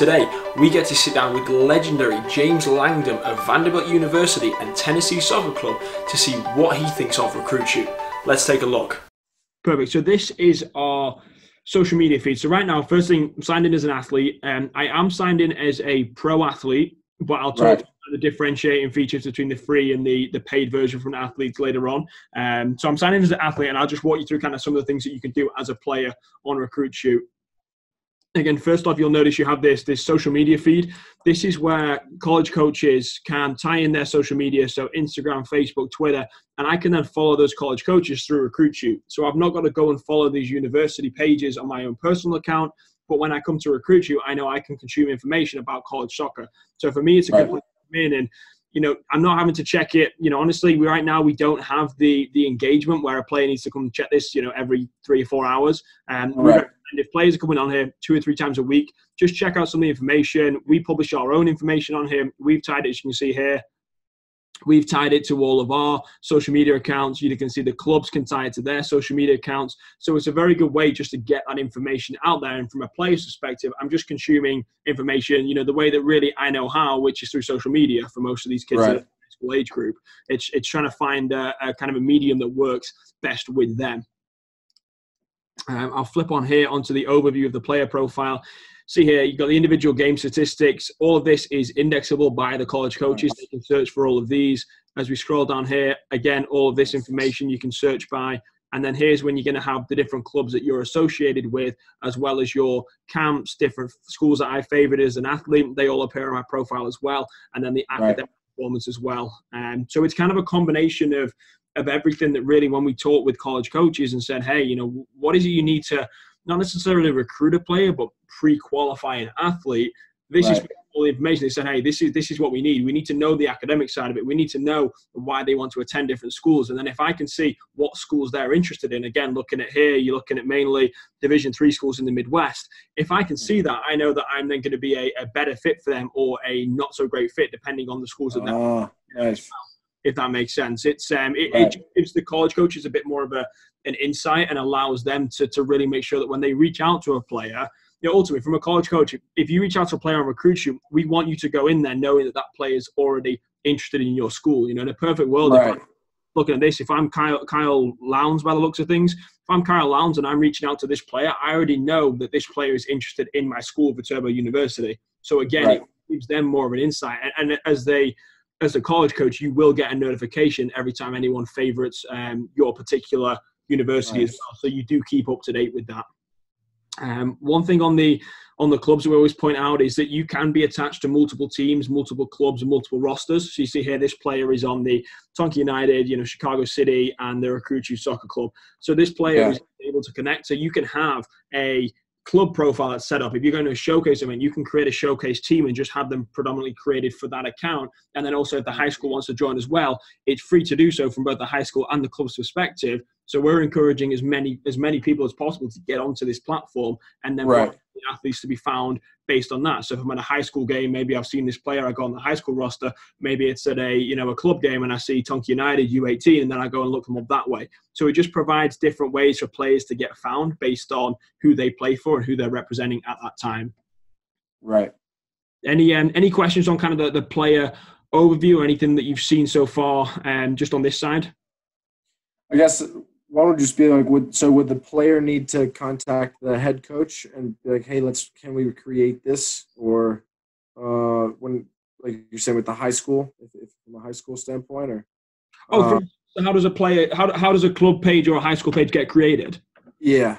Today, we get to sit down with legendary James Langdon of Vanderbilt University and Tennessee Soccer Club to see what he thinks of RecruitChute. Let's take a look. Perfect. So this is our social media feed. So right now, first thing, I'm signed in as an athlete. and I am signed in as a pro athlete, but I'll talk right. about the differentiating features between the free and the, the paid version from athletes later on. Um, so I'm signed in as an athlete, and I'll just walk you through kind of some of the things that you can do as a player on RecruitChute again first off you'll notice you have this this social media feed this is where college coaches can tie in their social media so instagram facebook twitter and i can then follow those college coaches through RecruitChute so i've not got to go and follow these university pages on my own personal account but when i come to recruit you i know i can consume information about college soccer so for me it's a right. good in and you know, I'm not having to check it. You know, honestly, we, right now we don't have the the engagement where a player needs to come check this. You know, every three or four hours. And um, right. if players are coming on here two or three times a week, just check out some of the information. We publish our own information on here. We've tied it, as you can see here, We've tied it to all of our social media accounts. You can see the clubs can tie it to their social media accounts. So it's a very good way just to get that information out there. And from a player's perspective, I'm just consuming information, you know, the way that really I know how, which is through social media for most of these kids right. In the school age group. It's, it's trying to find a, a kind of a medium that works best with them. Um, I'll flip on here onto the overview of the player profile see here, you've got the individual game statistics. All of this is indexable by the college coaches. They can search for all of these. As we scroll down here, again, all of this information you can search by. And then here's when you're going to have the different clubs that you're associated with, as well as your camps, different schools that I favored as an athlete. They all appear on my profile as well. And then the academic right. Performance as well. And um, so it's kind of a combination of of everything that really when we talk with college coaches and said, hey, you know, what is it you need to not necessarily recruit a player, but pre-qualify an athlete. This right. is all the information. They said, hey, this is this is what we need. We need to know the academic side of it. We need to know why they want to attend different schools. And then if I can see what schools they're interested in, again, looking at here, you're looking at mainly Division three schools in the Midwest. If I can see that, I know that I'm then going to be a, a better fit for them or a not so great fit, depending on the schools that they're. Ah, nice. If that makes sense, it's um, it, right. it gives the college coaches a bit more of a an insight and allows them to, to really make sure that when they reach out to a player, you know, ultimately from a college coach, if you reach out to a player and recruit you, we want you to go in there knowing that that player is already interested in your school. You know, in a perfect world, right. if I'm looking at this, if I'm Kyle, Kyle Lowndes by the looks of things, if I'm Kyle Lowndes and I'm reaching out to this player, I already know that this player is interested in my school, Viterbo University. So again, right. it gives them more of an insight. And, and, as they, as a college coach, you will get a notification every time anyone favorites um, your particular university nice. as well. So you do keep up to date with that. Um, one thing on the on the clubs we always point out is that you can be attached to multiple teams, multiple clubs, and multiple rosters. So you see here, this player is on the Tonka United, you know, Chicago City, and the Recruit You Soccer Club. So this player yeah. is able to connect. So you can have a club profile that's set up. If you're going to showcase event, you can create a showcase team and just have them predominantly created for that account. And then also, if the high school wants to join as well, it's free to do so from both the high school and the club's perspective. So we're encouraging as many as many people as possible to get onto this platform, and then right. the athletes to be found based on that. So if I'm at a high school game, maybe I've seen this player, I go on the high school roster. Maybe it's at a you know a club game and I see Tonka United U18, and then I go and look them up that way. So it just provides different ways for players to get found based on who they play for and who they're representing at that time. Right. Any um, any questions on kind of the, the player overview or anything that you've seen so far, um, just on this side? I guess why don't just be like would so would the player need to contact the head coach and be like hey let's can we create this? Or uh when like you're saying with the high school if, if from a high school standpoint or oh uh, how does a player how, how does a club page or a high school page get created? Yeah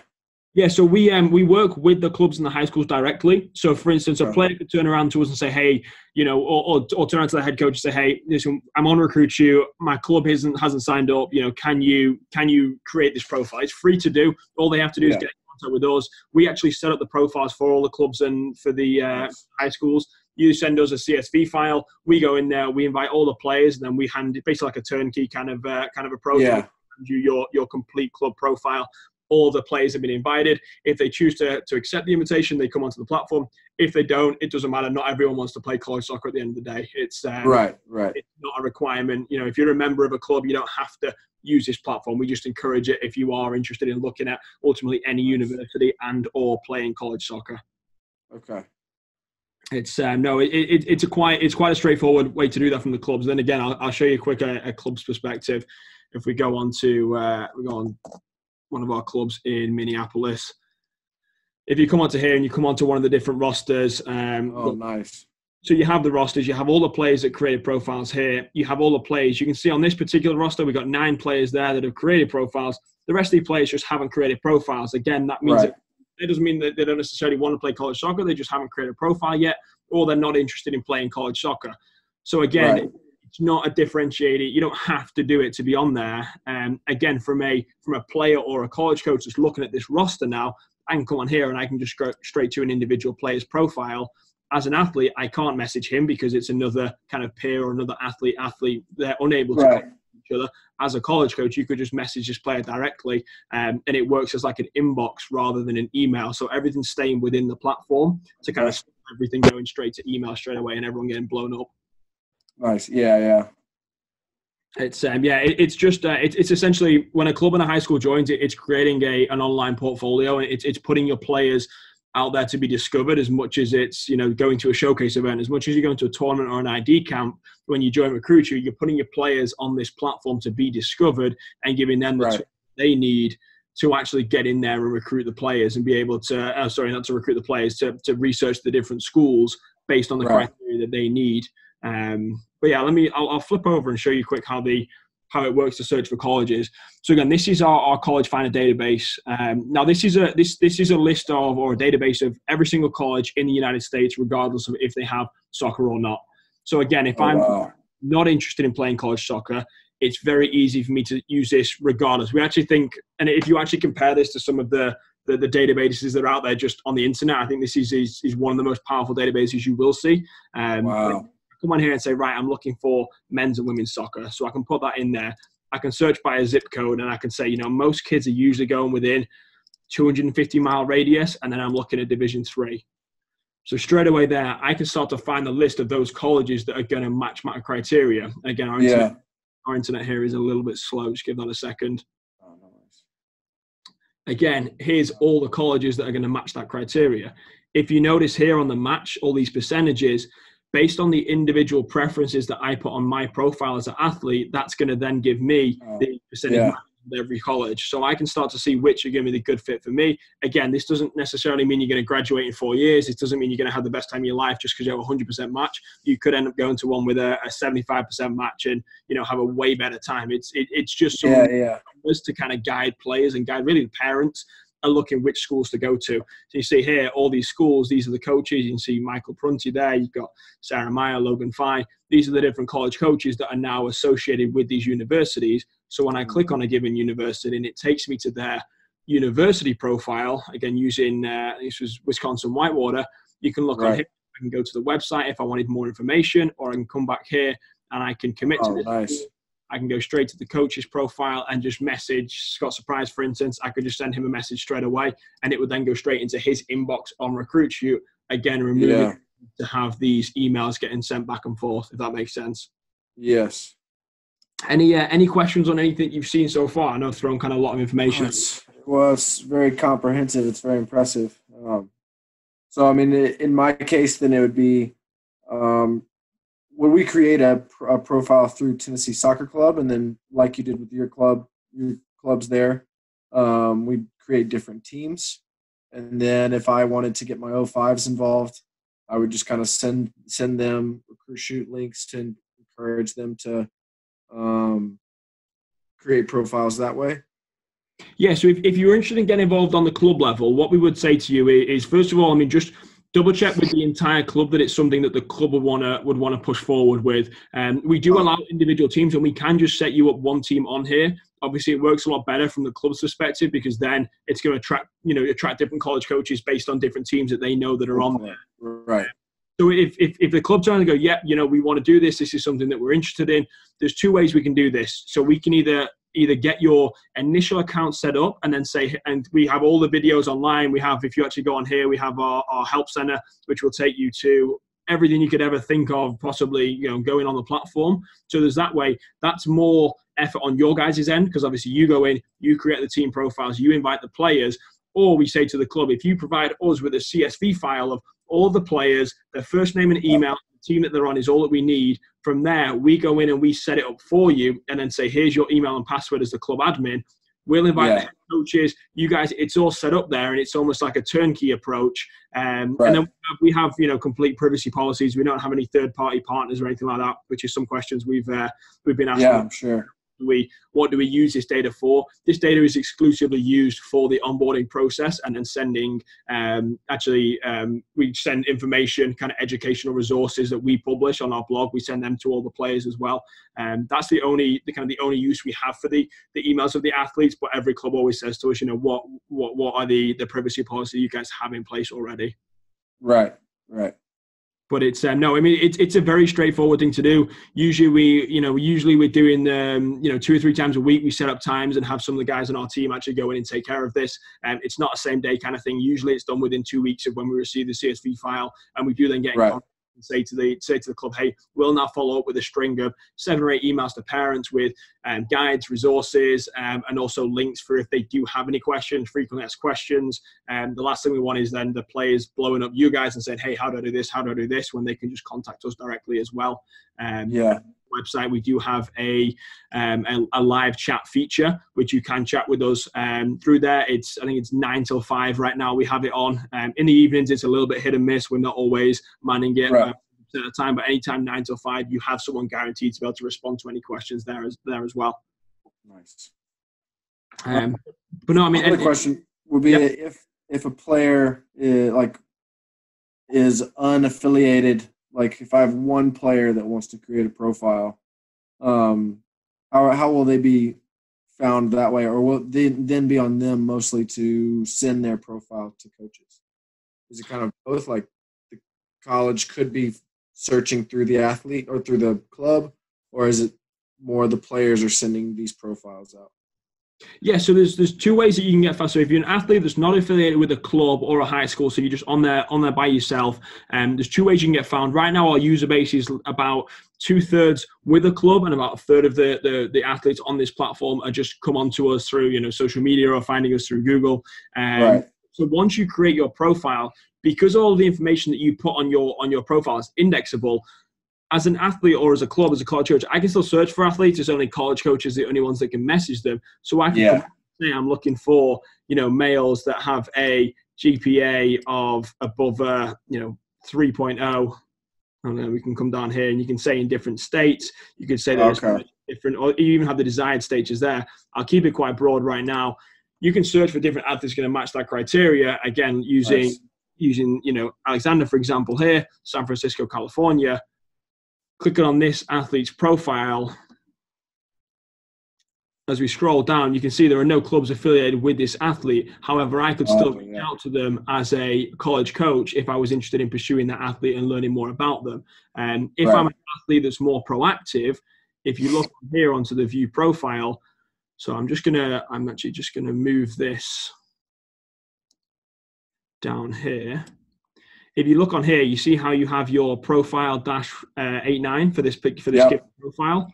yeah, so we um we work with the clubs and the high schools directly. So, for instance, a player could turn around to us and say, "Hey, you know," or, or, or turn around to the head coach and say, "Hey, listen, I'm on recruit you. My club hasn't hasn't signed up. You know, can you can you create this profile? It's free to do. All they have to do yeah. is get in contact with us. We actually set up the profiles for all the clubs and for the uh, high schools. You send us a CSV file. We go in there. We invite all the players, and then we hand it basically like a turnkey kind of uh, kind of approach. Yeah you your your complete club profile all the players have been invited. If they choose to, to accept the invitation, they come onto the platform. If they don't, it doesn't matter. Not everyone wants to play college soccer at the end of the day. It's um, right, right. It's not a requirement. You know, if you're a member of a club, you don't have to use this platform. We just encourage it if you are interested in looking at ultimately any university and or playing college soccer. Okay. It's um, no, it, it, it's a quite it's quite a straightforward way to do that from the clubs. Then again, I'll, I'll show you a quick a, a club's perspective. If we go on to uh, we go on one of our clubs in Minneapolis. If you come onto here and you come onto one of the different rosters, um, oh nice. So you have the rosters, you have all the players that created profiles here. You have all the players. You can see on this particular roster, we've got nine players there that have created profiles. The rest of the players just haven't created profiles. Again, that means right. it doesn't mean that they don't necessarily want to play college soccer. They just haven't created a profile yet, or they're not interested in playing college soccer. So again, right. It's not a differentiator. You don't have to do it to be on there. And um, again, from a from a player or a college coach that's looking at this roster now, I can come on here and I can just go straight to an individual player's profile as an athlete, I can't message him because it's another kind of peer or another athlete. Athlete, they're unable to right. each other. As a college coach, you could just message this player directly, um, and it works as like an inbox rather than an email. So everything's staying within the platform to kind of everything going straight to email straight away, and everyone getting blown up. Nice. Yeah. Yeah. It's um, yeah, it, it's just uh, it, it's essentially when a club and a high school joins it, it's creating a an online portfolio and it's it's putting your players out there to be discovered as much as it's you know going to a showcase event as much as you're going to a tournament or an id camp when you join recruit you you're putting your players on this platform to be discovered and giving them the right. they need to actually get in there and recruit the players and be able to uh, sorry not to recruit the players to, to research the different schools based on the right. criteria that they need um, but yeah let me I'll, I'll flip over and show you quick how the how it works to search for colleges. So again, this is our, our college finder database. Um, now this is a this this is a list of or a database of every single college in the United States, regardless of if they have soccer or not. So again, if oh, I'm wow. not interested in playing college soccer, it's very easy for me to use this regardless. We actually think, and if you actually compare this to some of the the, the, databases that are out there just on the internet. I think this is, is, is one of the most powerful databases you will see. Um, wow come on here and say, right, I'm looking for men's and women's soccer. So I can put that in there. I can search by a zip code and I can say, you know, most kids are usually going within 250 mile radius, and then I'm looking at Division Three. So straight away there, I can start to find the list of those colleges that are going to match my criteria. Again, our, yeah. internet, our internet here is a little bit slow. Just give that a second. Oh, Again, here's all the colleges that are going to match that criteria. If you notice here on the match, all these percentages, based on the individual preferences that I put on my profile as an athlete, that's going to then give me oh, the percentage yeah. of every college. So I can start to see which are going to be the good fit for me. Again, this doesn't necessarily mean you're going to graduate in four years. It doesn't mean you're going to have the best time of your life just because you have a 100% match. You could end up going to one with a, a 75% match and, you know, have a way better time. It's it, it's just yeah, yeah. to kind of guide players and guide really the parents are looking which schools to go to. So you see here, all these schools, these are the coaches. You can see Michael Prunty there. You've got Sarah Meyer, Logan Fine. These are the different college coaches that are now associated with these universities. So when I click on a given university and it takes me to their university profile, again, using uh, this was Wisconsin Whitewater, you can look right. on here. I can go to the website if I wanted more information, or I can come back here and I can commit oh, to this. Nice. I can go straight to the coach's profile and just message Scott Surprise, for instance. I could just send him a message straight away, and it would then go straight into his inbox on RecruitChute. Again, removing yeah. to have these emails getting sent back and forth. If that makes sense. Yes. Any uh, any questions on anything you've seen so far? I know I've thrown kind of a lot of information. It's, well, it's very comprehensive. It's very impressive. Um, so, I mean, in my case, then it would be um, would we create a, a profile through Tennessee Soccer Club, and then like you did with your club, your clubs there, um, we create different teams, and then if I wanted to get my O5s involved, I would just kind of send send them RecruitChute links to encourage them to um, create profiles that way. Yeah, so if, if you're interested in getting involved on the club level, what we would say to you is, first of all, I mean, just double check with the entire club that it's something that the club would want to would want to push forward with. Um, we do allow individual teams, and we can just set you up one team on here. Obviously, it works a lot better from the club's perspective because then it's going to attract you know attract different college coaches based on different teams that they know that are on there. Right. So if, if, if the club's trying to go, yeah, you know, we want to do this, this is something that we're interested in, there's two ways we can do this. So we can either either get your initial account set up and then say and we have all the videos online. We have if you actually go on here we have our, our help center which will take you to everything you could ever think of possibly you know going on the platform. So there's that way. That's more effort on your guys' end because obviously you go in you create the team profiles you invite the players or we say to the club if you provide us with a csv file of all the players, their first name and email, team that they're on is all that we need. From there, we go in and we set it up for you and then say, here's your email and password as the club admin. We'll invite yeah. the coaches. You guys, it's all set up there, and it's almost like a turnkey approach. Um, right. And then we have, you know, complete privacy policies. We don't have any third-party partners or anything like that, which is some questions we've uh, we've been asking. Yeah, I'm sure do we what do we use this data for? This data is exclusively used for the onboarding process and then sending um, actually um, we send information, kind of educational resources that we publish on our blog. We send them to all the players as well. And um, that's the only the kind of the only use we have for the the emails of the athletes. But every club always says to us, you know, what what what are the the privacy policy you guys have in place already? Right, right but it's um, no i mean it's, it's a very straightforward thing to do. Usually we you know usually we're doing um, you know two or three times a week we set up times and have some of the guys on our team actually go in and take care of this. And um, it's not a same day kind of thing. Usually it's done within two weeks of when we receive the csv file and we do then get in right. contact and say to the say to the club, hey, we'll now follow up with a string of seven or eight emails to parents with um, guides, resources, um, and also links for if they do have any questions, frequently asked questions. And the last thing we want is then the players blowing up you guys and saying, hey, how do I do this? How do I do this? When they can just contact us directly as well. Um, yeah website, we do have a, um, a, a live chat feature, which you can chat with us um, through there. It's I think it's nine till five right now. We have it on um, in the evenings. It's a little bit hit and miss. We're not always manning it. Right. Uh, at a time, but anytime nine till five, you have someone guaranteed to be able to respond to any questions there as there as well. Nice. Um, but no, I mean, another question would be yep. if if a player is, like is unaffiliated like if I have one player that wants to create a profile, um, how how will they be found that way, or will they then be on them mostly to send their profile to coaches? Is it kind of both? Like the college could be searching through the athlete or through the club, or is it more the players are sending these profiles out? Yeah, so there's there's two ways that you can get fast. So if you're an athlete that's not affiliated with a club or a high school, so you're just on there on there by yourself, and um, there's two ways you can get found. Right now, our user base is about two thirds with a club, and about a third of the, the the athletes on this platform are just come on to us through you know social media or finding us through Google. Um, right. So once you create your profile, because all the information that you put on your on your profile is indexable, as an athlete or as a club, as a college coach, I can still search for athletes. It's only college coaches the only ones that can message them. So I can yeah. say I'm looking for you know males that have a GPA of above uh, you know 3.0. And then we can come down here and you can say in different states. You could say that okay. different, or you even have the desired stages there. I'll keep it quite broad right now. You can search for different athletes going to match that criteria. Again, using nice. using you know Alexander for example here, San Francisco, California clicking on this athlete's profile, as we scroll down, you can see there are no clubs affiliated with this athlete. However, I could still oh, reach out to them as a college coach if I was interested in pursuing that athlete and learning more about them. And if right. I'm an athlete that's more proactive, if you look here onto the view profile, so I'm just gonna, I'm actually just gonna move this down here if you look on here, you see how you have your profile dash uh, eight nine for this for this yep. profile.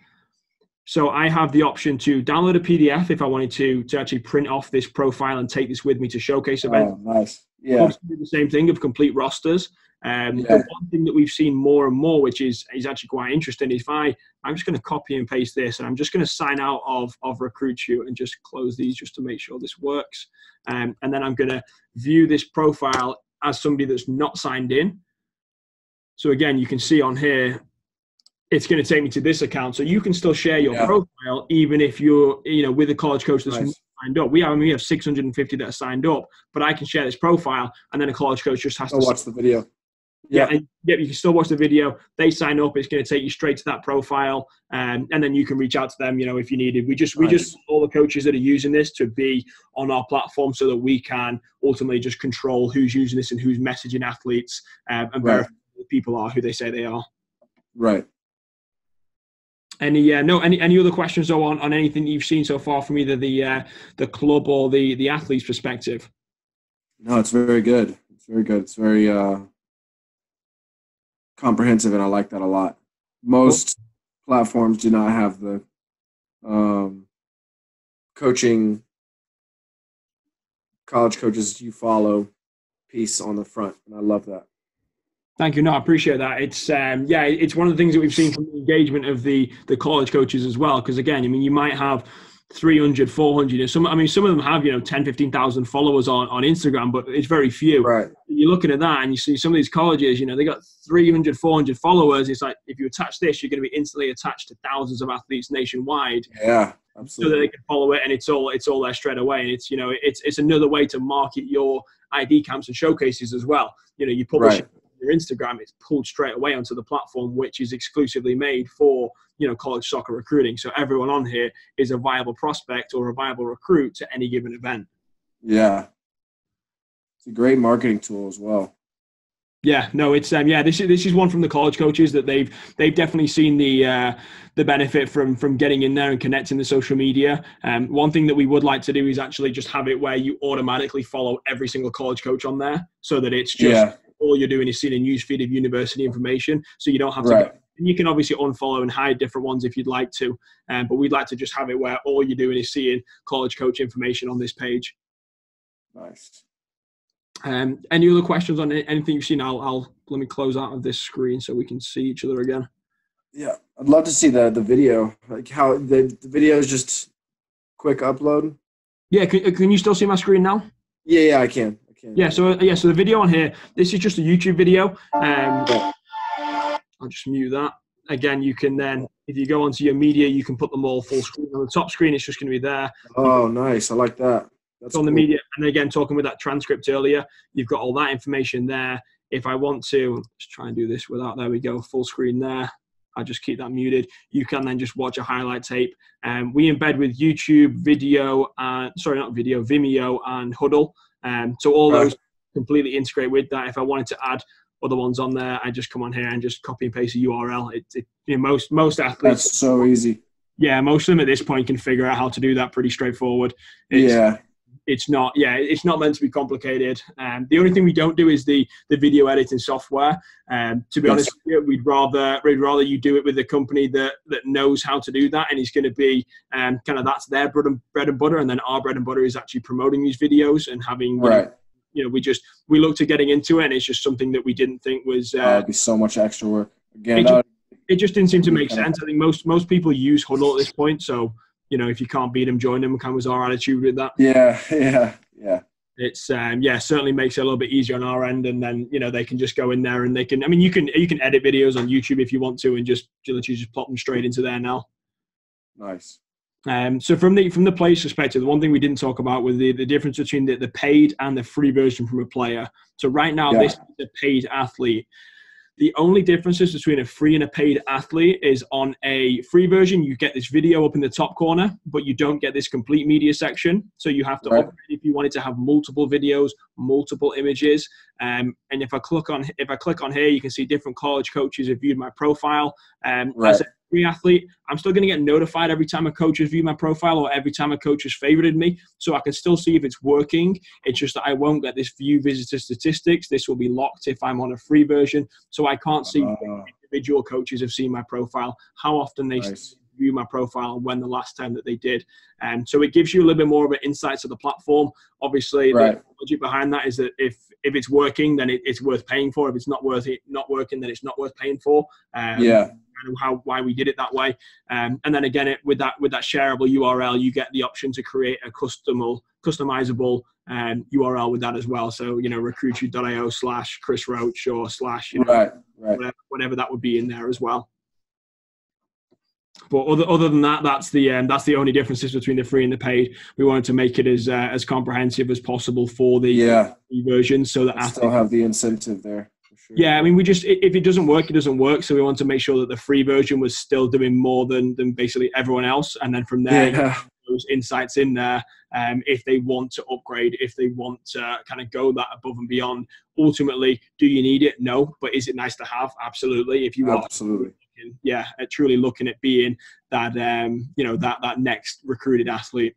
So I have the option to download a PDF if I wanted to to actually print off this profile and take this with me to showcase events. Oh, nice. Yeah. The same thing of complete rosters. Um, yeah. The one thing that we've seen more and more, which is is actually quite interesting, is if I I'm just going to copy and paste this, and I'm just going to sign out of of Recruit.You and just close these just to make sure this works. Um, and then I'm going to view this profile as somebody that's not signed in. So again, you can see on here, it's going to take me to this account. So you can still share your yeah. profile even if you're, you know, with a college coach that's nice. signed up. We have, I mean, we have 650 that are signed up, but I can share this profile, and then a college coach just has I'll to watch the video. Yeah, and yeah, you can still watch the video. They sign up; it's going to take you straight to that profile, um, and then you can reach out to them. You know, if you needed. We just we just all the coaches that are using this to be on our platform, so that we can ultimately just control who's using this and who's messaging athletes, um, and right. people are who they say they are. Right. Any uh, no any any other questions though on, on anything you've seen so far from either the uh, the club or the the athlete's perspective? No, it's very good. It's very good. It's very uh comprehensive, and I like that a lot. Most cool. platforms do not have the um, coaching college coaches you follow piece on the front, and I love that. Thank you. No, I appreciate that. It's um, yeah, it's one of the things that we've seen from the engagement of the the college coaches as well. Because again, I mean, you might have 300, 400. Some, I mean, some of them have, you know, 10, 15,000 followers on, on Instagram, but it's very few. Right. You're looking at that and you see some of these colleges, you know, they got 300, 400 followers. It's like, if you attach this, you're going to be instantly attached to thousands of athletes nationwide. Yeah. Absolutely. So that they can follow it and it's all, it's all there straight away. And it's, you know, it's, it's another way to market your ID camps and showcases as well. You know, you publish right your Instagram, it's pulled straight away onto the platform, which is exclusively made for you know college soccer recruiting. So everyone on here is a viable prospect or a viable recruit to any given event. Yeah, it's a great marketing tool as well. Yeah, no, it's um, yeah. This is this is one from the college coaches that they've they've definitely seen the uh, the benefit from from getting in there and connecting the social media. Um, one thing that we would like to do is actually just have it where you automatically follow every single college coach on there, so that it's just yeah all you're doing is seeing a news feed of university information, so you don't have to. Right. Go, you can obviously unfollow and hide different ones if you'd like to, um, but we'd like to just have it where all you're doing is seeing college coach information on this page. Nice. Um, any other questions on anything you've seen? I'll, I'll let me close out of this screen so we can see each other again. Yeah, I'd love to see the the video, like how the, the video is just quick upload. Yeah, can, can you still see my screen now? Yeah, yeah, I can. Yeah, so uh, yeah, so the video on here, this is just a YouTube video. Um, I'll just mute that. Again, you can then, if you go onto your media, you can put them all full screen. On the top screen, it's just going to be there. Oh, nice. I like that. That's on cool. the media. And again, talking with that transcript earlier, you've got all that information there. If I want to, let's try and do this without, there we go, full screen there. I just keep that muted. You can then just watch a highlight tape. Um, we embed with YouTube, video, uh, sorry, not video, Vimeo and Hudl. Um, so all those completely integrate with that. If I wanted to add other ones on there, I just come on here and just copy and paste a URL. It, it you know, most most athletes. That's so easy. Yeah, most of them at this point can figure out how to do that pretty straightforward. It's, yeah it's not yeah it's not meant to be complicated um, the only thing we don't do is the the video editing software um, to be yes. honest you, we'd rather we'd rather you do it with a company that that knows how to do that and is going to be um, kind of that's their bread and, bread and butter and then our bread and butter is actually promoting these videos and having right. you know, you know we just we looked at getting into it and it's just something that we didn't think was uh, uh it'd be so much extra work again it just, it just didn't seem to make sense i think most most people use Hudl at this point so you know, if you can't beat them, join them. Kind of was our attitude with that. Yeah, yeah, yeah. It's um, yeah, certainly makes it a little bit easier on our end, and then you know they can just go in there and they can. I mean, you can you can edit videos on YouTube if you want to, and just literally just plop them straight into there now. Nice. Um, so from the from the player's perspective, the one thing we didn't talk about was the, the difference between the, the paid and the free version from a player. So right now, yeah. this is a paid athlete. The only differences between a free and a paid athlete is on a free version, you get this video up in the top corner, but you don't get this complete media section. So you have to right. upgrade if you wanted to have multiple videos, multiple images. Um, and if I click on if I click on here, you can see different college coaches have viewed my profile. Um, right. As a free athlete, I'm still going to get notified every time a coach has viewed my profile or every time a coach has favorited me. So I can still see if it's working. It's just that I won't get this view visitor statistics. This will be locked if I'm on a free version. So I can't see uh, individual coaches have seen my profile, how often they nice. View my profile, and when the last time that they did. And um, so it gives you a little bit more of an insight to the platform. Obviously, right. the logic behind that is that if if it's working, then it, it's worth paying for. If it's not worth it, not working, then it's not worth paying for. Um, yeah how why we did it that way. Um, and then again, it, with that with that shareable URL, you get the option to create a customizable customizable um, URL with that as well. So you know, recruityou.io slash Chris Roach or slash you know, right, right. Whatever, whatever that would be in there as well. But other, other than that, that's the um, that's the only differences between the free and the paid. We wanted to make it as uh, as comprehensive as possible for the yeah. version, so that I still have the incentive there. Sure. Yeah, I mean, we just if it doesn't work, it doesn't work. So we want to make sure that the free version was still doing more than than basically everyone else, and then from there, yeah. those insights in there. Um, if they want to upgrade, if they want to kind of go that above and beyond. Ultimately, do you need it? No, but is it nice to have? Absolutely. If you absolutely. Yeah, truly looking at being that um, you know that that next recruited athlete.